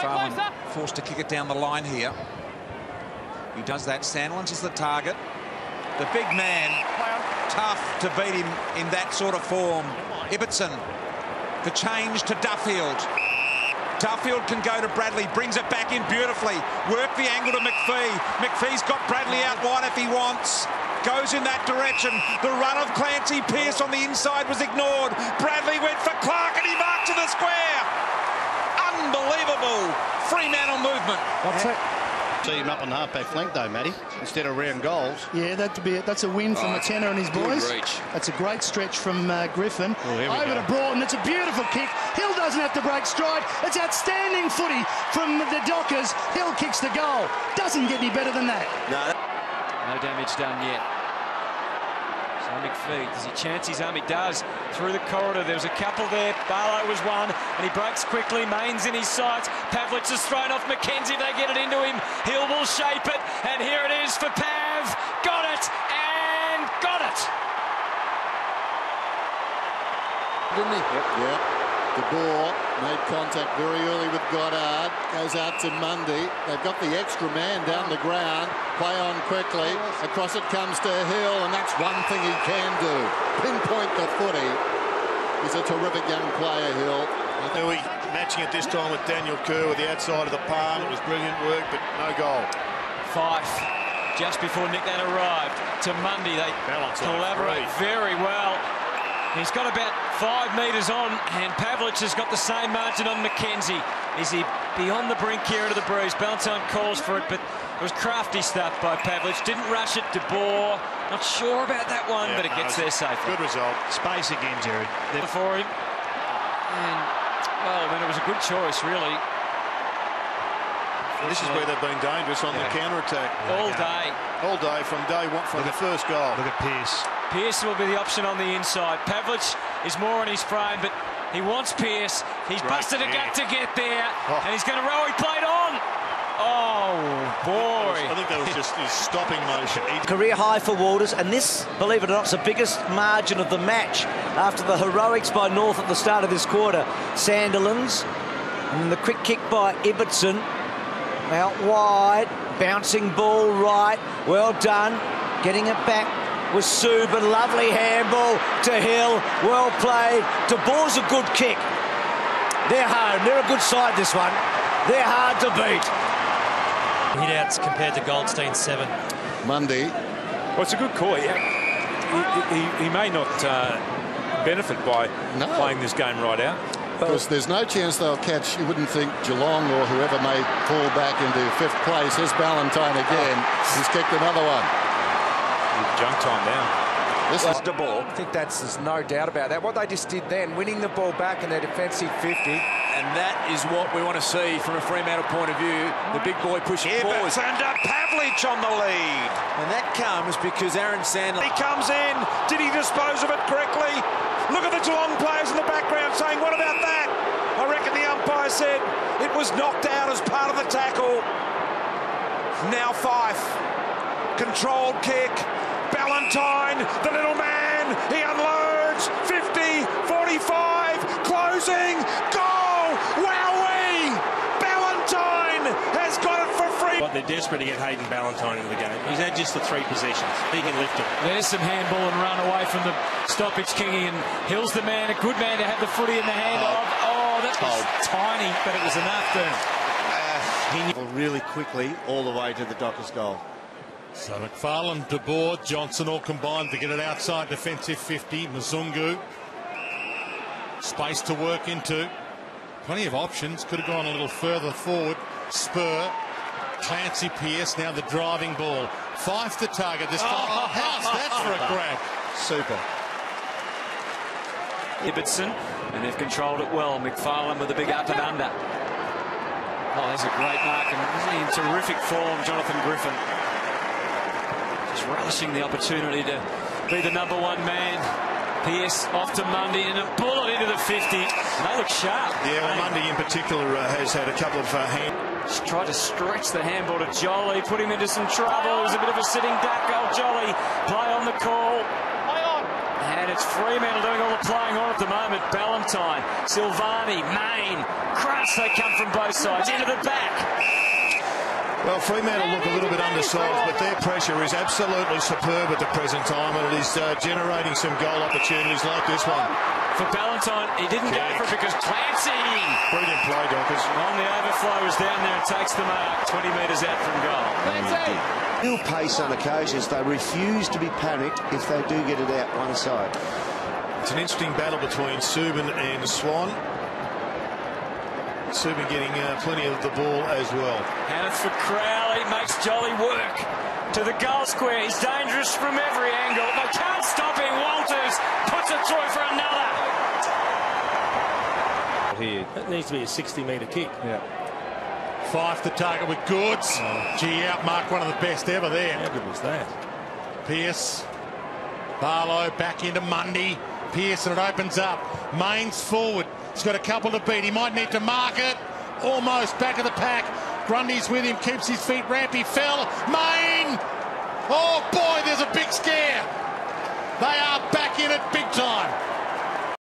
McPharlin forced to kick it down the line here. He does that. Sandilands is the target. The big man, tough to beat him in that sort of form. Ibbotson, the change to Duffield. Duffield can go to Bradley, brings it back in beautifully. Work the angle to McPhee. McPhee's got Bradley out wide if he wants. Goes in that direction. The run of Clancy Pearce on the inside was ignored. Bradley went for Clarke and he marked to the square. Unbelievable Fremantle movement. What's it? See him up on the halfback flank though, Matty, instead of round goals. Yeah, that'd be it. that's a win from Oh, McKenna and his boys. reach. That's a great stretch from uh, Griffin. Oh, Over go. to Broughton. It's a beautiful kick. Hill doesn't have to break stride. It's outstanding footy from the Dockers. Hill kicks the goal. Doesn't get any better than that. No, No damage done yet. So McPhee, does he chance his arm? He does. Through the corridor, there was a couple there. Barlow was one, and he breaks quickly. Mayne's in his sights. Pavlich has thrown off McKenzie. They get it into him. Hill will shape it, and here it is for Pav. Got it, and got it. didn't he? Yep. yep. De Boer made contact very early with Goddard. Goes out to Mundy. They've got the extra man down the ground. Play on quickly. Across it comes to Hill, and that's one thing he can do. Pinpoint the footy. He's a terrific young player, Hill. Nui matching it this time with Daniel Kerr with the outside of the palm. It was brilliant work, but no goal. Fyfe, just before Nick Nat arrived, to Mundy. They Balance collaborate very well. He's got about five metres on, and Pavlich has got the same margin on McKenzie. Is he beyond the brink here into the breeze? Ballantyne calls for it, but it was crafty stuff by Pavlich. Didn't rush it. De Boer, not sure about that one, Yeah, but it no, gets there safely. Good result. Space again, Jared. They're for him. And, well, I mean, it was a good choice, really. This is where they've been dangerous on the counter-attack. All day. All day from day one, from the first goal. Look at Pearce. Pearce will be the option on the inside. Pavlich is more on his frame, but he wants Pearce. He's Great busted a kick. gut to get there, Oh. and he's going to roll. He played on. Oh, boy. I boy. think that was just his stopping motion. Career high for Walters, and this, believe it or not, is the biggest margin of the match after the heroics by North at the start of this quarter. Sandilands, and the quick kick by Ibbotson, out wide, bouncing ball right, well done, getting it back was Suban, lovely handball to Hill, well played. De Boer's a good kick. They're home, they're a good side this one. They're hard to beat. hit outs compared to Goldstein seven. Monday. Well, it's a good call. Yeah. He, he, he may not uh, benefit by No. playing this game right out. Because there's no chance they'll catch, you wouldn't think Geelong or whoever may fall back into fifth place. Here's Ballantyne again. He's kicked another one. Junk time now. This is De Boer. I think that's there's no doubt about that. What they just did then, winning the ball back in their defensive 50. And that is what we want to see from a Fremantle point of view. The big boy pushing forward. Ibbotson to Pavlich on the lead. And that comes because Aaron Sandler... He comes in. Did he dispose of it correctly? Look at the Geelong players in the background saying, what about that? I reckon the umpire said it was knocked out as part of the tackle. Now Fyfe. Controlled kick. Ballantyne, the little man, he unloads. 50, 45, closing, goal! Wowee! Ballantyne has got it for free. But they're desperate to get Hayden Ballantyne into the game. He's had just the three positions. He can lift it. There's some handball and run away from the stoppage, Kingy, and Hill's the man, a good man to have the footy in the hand oh. of. Oh, that was oh. tiny, but it was enough to... Uh, really quickly all the way to the Dockers goal. So McPharlin, De Boer, Johnson all combined to get it outside defensive 50. Mzungu. Space to work into. Plenty of options. Could have gone a little further forward. Spurr. Clancy Pearce. Now the driving ball. Five to target this time. How's that for a grab? Super. Ibbotson, and they've controlled it well. McPharlin with a big up and under. Oh, there's a great mark, and really in terrific form, Jonathan Griffin. Just relishing the opportunity to be the number one man. Pearce off to Mundy and a bullet into the 50. And they look sharp. Yeah, well, Mundy in particular uh, has had a couple of uh, hand. Just tried to stretch the handball to Jolly, put him into some trouble. It was a bit of a sitting duck. Oh, Jolly, play on the call. And it's Fremantle doing all the playing on at the moment. Ballantyne, Silvagni, Mayne, Crush, they come from both sides. Into the back. Well, Fremantle look a little bit undersized, but their pressure is absolutely superb at the present time, and it is uh, generating some goal opportunities like this one. For Ballantyne, he didn't Kick. go for it because Clancy Brilliant play, Dockers. On the overflow is down there and takes the mark 20 metres out from goal. Still pace on occasions. They refuse to be panicked if they do get it out one side. It's an interesting battle between Suban and Swan. Suban getting uh, plenty of the ball as well. And it's for Crowley, makes Jolly work to the goal square. He's dangerous from every angle. They can't stop him. Walters puts it through for another. Here, that needs to be a 60 metre kick. Yeah. Five to target with Goods. Oh. Gee, outmarked one of the best ever there. How good was that? Pearce. Barlow back into Mundy. Pearce and it opens up. Mayne's forward. He's got a couple to beat. He might need to mark it. Almost back of the pack. Grundy's with him. Keeps his feet Rampy fell. Main. Oh boy, there's a big scare. They are back in it big time.